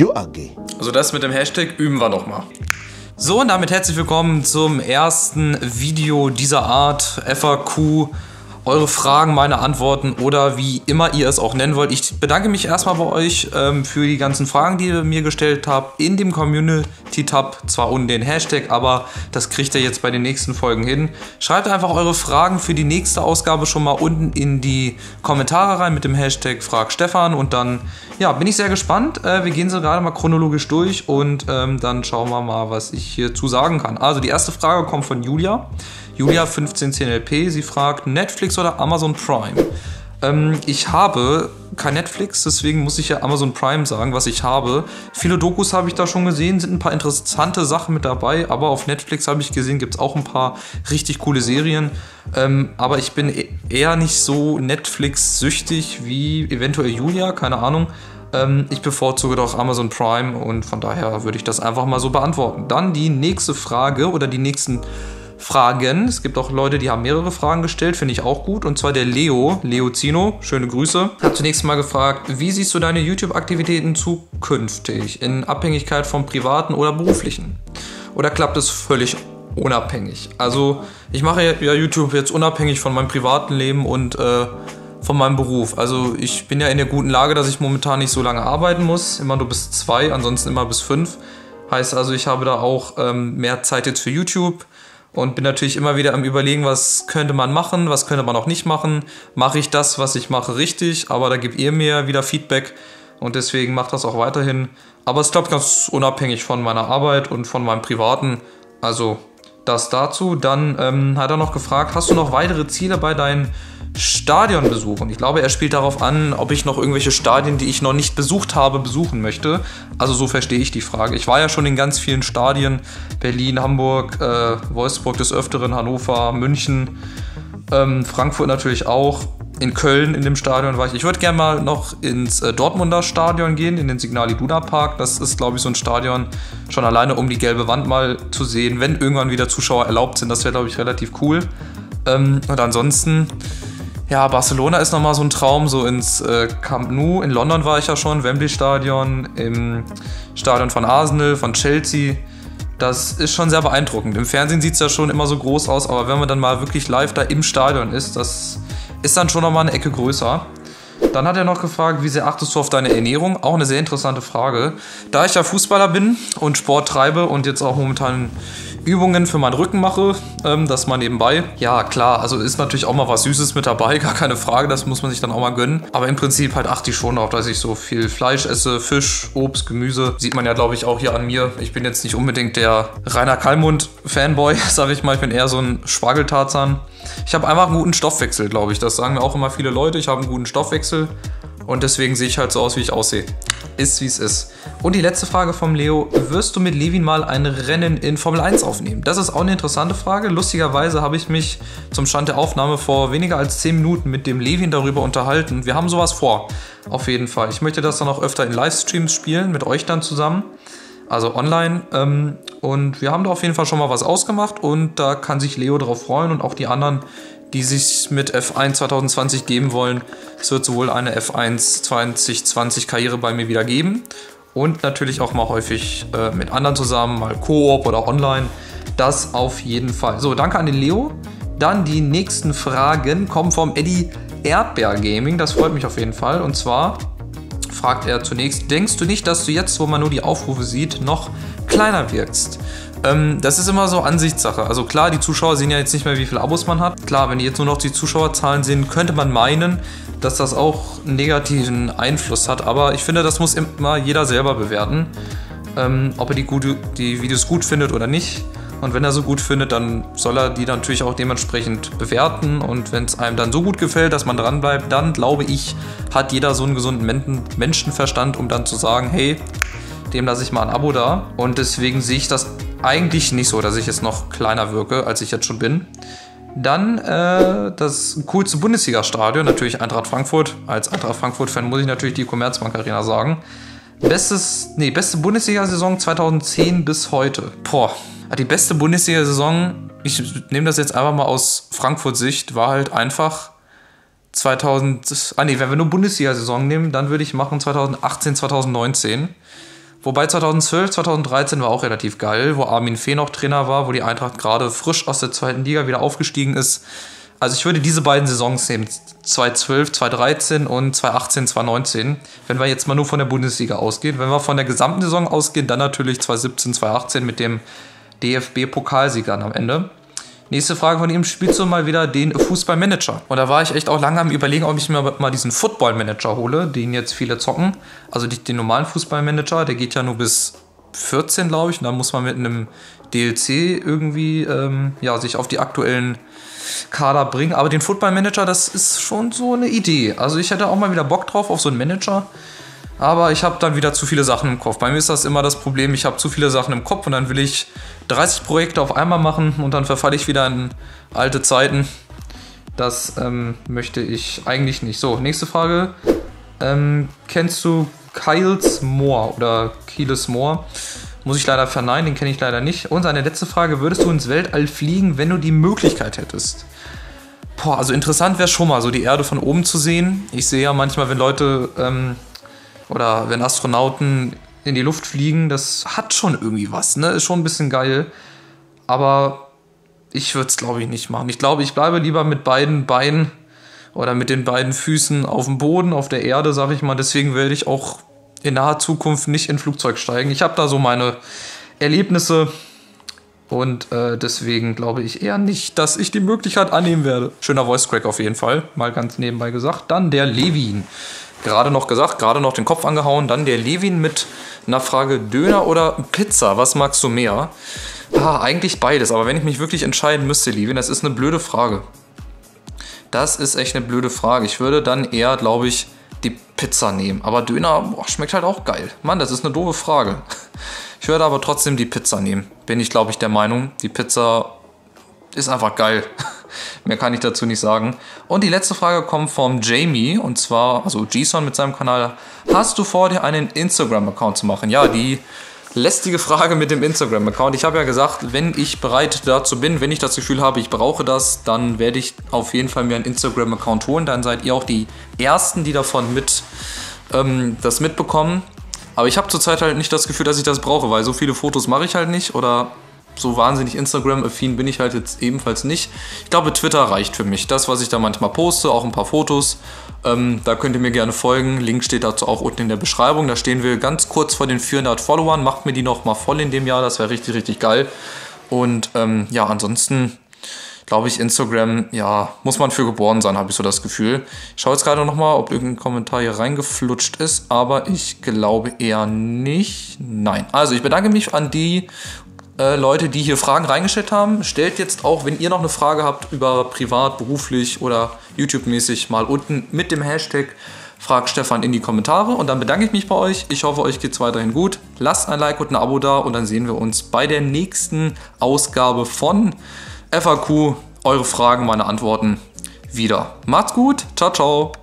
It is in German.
You. Also das mit dem Hashtag üben wir nochmal. So, und damit herzlich willkommen zum ersten Video dieser Art, FAQ eure Fragen, meine Antworten oder wie immer ihr es auch nennen wollt. Ich bedanke mich erstmal bei euch ähm, für die ganzen Fragen, die ihr mir gestellt habt in dem Community-Tab. Zwar ohne den Hashtag, aber das kriegt ihr jetzt bei den nächsten Folgen hin. Schreibt einfach eure Fragen für die nächste Ausgabe schon mal unten in die Kommentare rein mit dem Hashtag Frag Stefan und dann ja, bin ich sehr gespannt. Äh, wir gehen so gerade mal chronologisch durch und ähm, dann schauen wir mal, was ich hierzu sagen kann. Also die erste Frage kommt von Julia. Julia 1510LP, sie fragt Netflix oder Amazon Prime? Ähm, ich habe kein Netflix, deswegen muss ich ja Amazon Prime sagen, was ich habe. Viele Dokus habe ich da schon gesehen, sind ein paar interessante Sachen mit dabei, aber auf Netflix habe ich gesehen, gibt es auch ein paar richtig coole Serien. Ähm, aber ich bin e-, eher nicht so Netflix-süchtig wie eventuell Julia, keine Ahnung. Ähm, ich bevorzuge doch Amazon Prime und von daher würde ich das einfach mal so beantworten. Dann die nächste Frage oder die nächsten Fragen. Es gibt auch Leute, die haben mehrere Fragen gestellt, finde ich auch gut. Und zwar der Leo, Leo Zino, schöne Grüße, hat zunächst mal gefragt, wie siehst du deine YouTube-Aktivitäten zukünftig in Abhängigkeit vom privaten oder beruflichen? Oder klappt es völlig unabhängig? Also ich mache ja YouTube jetzt unabhängig von meinem privaten Leben und äh, von meinem Beruf. Also ich bin ja in der guten Lage, dass ich momentan nicht so lange arbeiten muss, immer nur bis zwei, ansonsten immer bis fünf. Heißt also, ich habe da auch ähm, mehr Zeit jetzt für YouTube und bin natürlich immer wieder am Überlegen, was könnte man machen, was könnte man auch nicht machen. Mache ich das, was ich mache, richtig? Aber da gebt ihr mir wieder Feedback und deswegen macht das auch weiterhin. Aber es klappt ganz unabhängig von meiner Arbeit und von meinem Privaten. Also das dazu. Dann ähm, hat er noch gefragt, hast du noch weitere Ziele bei deinen Stadionbesuchen? Ich glaube, er spielt darauf an, ob ich noch irgendwelche Stadien, die ich noch nicht besucht habe, besuchen möchte. Also so verstehe ich die Frage. Ich war ja schon in ganz vielen Stadien. Berlin, Hamburg, äh, Wolfsburg des Öfteren, Hannover, München, ähm, Frankfurt natürlich auch in Köln in dem Stadion war ich. Ich würde gerne mal noch ins äh, Dortmunder Stadion gehen, in den Signal Iduna Park. Das ist, glaube ich, so ein Stadion schon alleine, um die gelbe Wand mal zu sehen, wenn irgendwann wieder Zuschauer erlaubt sind. Das wäre, glaube ich, relativ cool. Ähm, und ansonsten, ja, Barcelona ist nochmal so ein Traum, so ins äh, Camp Nou. In London war ich ja schon, Wembley Stadion, im Stadion von Arsenal, von Chelsea. Das ist schon sehr beeindruckend. Im Fernsehen sieht es ja schon immer so groß aus, aber wenn man dann mal wirklich live da im Stadion ist, das ist dann schon nochmal eine Ecke größer. Dann hat er noch gefragt, wie sehr achtest du auf deine Ernährung? Auch eine sehr interessante Frage. Da ich ja Fußballer bin und Sport treibe und jetzt auch momentan Übungen für meinen Rücken mache, ähm, das mal nebenbei. Ja, klar, also ist natürlich auch mal was Süßes mit dabei, gar keine Frage, das muss man sich dann auch mal gönnen. Aber im Prinzip halt achte ich schon darauf, dass ich so viel Fleisch esse, Fisch, Obst, Gemüse. Sieht man ja, glaube ich, auch hier an mir. Ich bin jetzt nicht unbedingt der Rainer Kallmund-Fanboy, sage ich mal. Ich bin eher so ein Spargeltarzan. Ich habe einfach einen guten Stoffwechsel, glaube ich. Das sagen mir auch immer viele Leute. Ich habe einen guten Stoffwechsel. Und deswegen sehe ich halt so aus, wie ich aussehe. Ist, wie es ist. Und die letzte Frage vom Leo. Wirst du mit Levin mal ein Rennen in Formel 1 aufnehmen? Das ist auch eine interessante Frage. Lustigerweise habe ich mich zum Stand der Aufnahme vor weniger als 10 Minuten mit dem Levin darüber unterhalten. Wir haben sowas vor. Auf jeden Fall. Ich möchte das dann auch öfter in Livestreams spielen, mit euch dann zusammen. Also online. Ähm, und wir haben da auf jeden Fall schon mal was ausgemacht und da kann sich Leo drauf freuen und auch die anderen, die sich mit F1 2020 geben wollen. Es wird sowohl eine F1 2020 Karriere bei mir wieder geben und natürlich auch mal häufig äh, mit anderen zusammen, mal Koop oder online. Das auf jeden Fall. So, danke an den Leo. Dann die nächsten Fragen kommen vom Eddie Erdbeer Gaming. Das freut mich auf jeden Fall. Und zwar fragt er zunächst, denkst du nicht, dass du jetzt, wo man nur die Aufrufe sieht, noch kleiner wirkst? Ähm, das ist immer so Ansichtssache. Also klar, die Zuschauer sehen ja jetzt nicht mehr, wie viele Abos man hat. Klar, wenn die jetzt nur noch die Zuschauerzahlen sehen, könnte man meinen, dass das auch einen negativen Einfluss hat. Aber ich finde, das muss immer jeder selber bewerten, ähm, ob er die, gute, die Videos gut findet oder nicht. Und wenn er so gut findet, dann soll er die natürlich auch dementsprechend bewerten. Und wenn es einem dann so gut gefällt, dass man dranbleibt, dann glaube ich, hat jeder so einen gesunden Menschenverstand, um dann zu sagen, hey, dem lasse ich mal ein Abo da. Und deswegen sehe ich das eigentlich nicht so, dass ich jetzt noch kleiner wirke, als ich jetzt schon bin. Dann äh, das coolste Bundesliga-Stadion, natürlich Eintracht Frankfurt. Als Eintracht Frankfurt-Fan muss ich natürlich die Commerzbank Arena sagen. Bestes, nee, beste Bundesliga-Saison 2010 bis heute. Boah, die beste Bundesliga-Saison, ich nehme das jetzt einfach mal aus Frankfurt-Sicht, war halt einfach 2000, ah nee, wenn wir nur Bundesliga-Saison nehmen, dann würde ich machen 2018, 2019. Wobei 2012, 2013 war auch relativ geil, wo Armin Fee noch Trainer war, wo die Eintracht gerade frisch aus der zweiten Liga wieder aufgestiegen ist. Also ich würde diese beiden Saisons nehmen, 2012, 2013 und 2018, 2019, wenn wir jetzt mal nur von der Bundesliga ausgehen. Wenn wir von der gesamten Saison ausgehen, dann natürlich 2017, 2018 mit dem DFB-Pokalsiegern am Ende. Nächste Frage von ihm, spielst du mal wieder den Fußballmanager? Und da war ich echt auch lange am überlegen, ob ich mir mal diesen Footballmanager hole, den jetzt viele zocken. Also den normalen Fußballmanager, der geht ja nur bis 14, glaube ich. Und da muss man mit einem DLC irgendwie ähm, ja, sich auf die aktuellen Kader bringen. Aber den Footballmanager, das ist schon so eine Idee. Also ich hätte auch mal wieder Bock drauf auf so einen Manager. Aber ich habe dann wieder zu viele Sachen im Kopf. Bei mir ist das immer das Problem, ich habe zu viele Sachen im Kopf und dann will ich 30 Projekte auf einmal machen und dann verfalle ich wieder in alte Zeiten. Das ähm, möchte ich eigentlich nicht. So, nächste Frage. Ähm, kennst du Kyles Moore oder Kieles Moore? Muss ich leider verneinen, den kenne ich leider nicht. Und seine letzte Frage: Würdest du ins Weltall fliegen, wenn du die Möglichkeit hättest? Boah, also interessant wäre schon mal, so die Erde von oben zu sehen. Ich sehe ja manchmal, wenn Leute ähm, oder wenn Astronauten in die Luft fliegen, das hat schon irgendwie was, ne? Ist schon ein bisschen geil. Aber ich würde es, glaube ich, nicht machen. Ich glaube, ich bleibe lieber mit beiden Beinen oder mit den beiden Füßen auf dem Boden, auf der Erde, sage ich mal. Deswegen werde ich auch in naher Zukunft nicht in Flugzeug steigen. Ich habe da so meine Erlebnisse und äh, deswegen glaube ich eher nicht, dass ich die Möglichkeit annehmen werde. Schöner Voice Crack auf jeden Fall, mal ganz nebenbei gesagt. Dann der Levin gerade noch gesagt, gerade noch den Kopf angehauen. Dann der Levin mit einer Frage Döner oder Pizza. Was magst du mehr? Ah, eigentlich beides. Aber wenn ich mich wirklich entscheiden müsste, Levin, das ist eine blöde Frage. Das ist echt eine blöde Frage. Ich würde dann eher, glaube ich, die Pizza nehmen. Aber Döner boah, schmeckt halt auch geil. Mann, das ist eine doofe Frage. Ich würde aber trotzdem die Pizza nehmen. Bin ich, glaube ich, der Meinung. Die Pizza ist einfach geil. Mehr kann ich dazu nicht sagen. Und die letzte Frage kommt vom Jamie und zwar, also Gson mit seinem Kanal. Hast du vor, dir einen Instagram-Account zu machen? Ja, die lästige Frage mit dem Instagram-Account. Ich habe ja gesagt, wenn ich bereit dazu bin, wenn ich das Gefühl habe, ich brauche das, dann werde ich auf jeden Fall mir einen Instagram-Account holen. Dann seid ihr auch die Ersten, die davon mit ähm, das mitbekommen. Aber ich habe zurzeit halt nicht das Gefühl, dass ich das brauche, weil so viele Fotos mache ich halt nicht oder so wahnsinnig Instagram-affin bin ich halt jetzt ebenfalls nicht. Ich glaube, Twitter reicht für mich. Das, was ich da manchmal poste, auch ein paar Fotos. Ähm, da könnt ihr mir gerne folgen. Link steht dazu auch unten in der Beschreibung. Da stehen wir ganz kurz vor den 400 Followern. Macht mir die noch mal voll in dem Jahr. Das wäre richtig, richtig geil. Und ähm, ja, ansonsten glaube ich, Instagram, ja, muss man für geboren sein, habe ich so das Gefühl. Ich schaue jetzt gerade noch mal, ob irgendein Kommentar hier reingeflutscht ist, aber ich glaube eher nicht. Nein. Also ich bedanke mich an die äh, Leute, die hier Fragen reingestellt haben. Stellt jetzt auch, wenn ihr noch eine Frage habt über privat, beruflich oder YouTube-mäßig, mal unten mit dem Hashtag Frag Stefan in die Kommentare und dann bedanke ich mich bei euch. Ich hoffe, euch geht es weiterhin gut. Lasst ein Like und ein Abo da und dann sehen wir uns bei der nächsten Ausgabe von FAQ. Eure Fragen, meine Antworten wieder. Macht's gut. Ciao, ciao.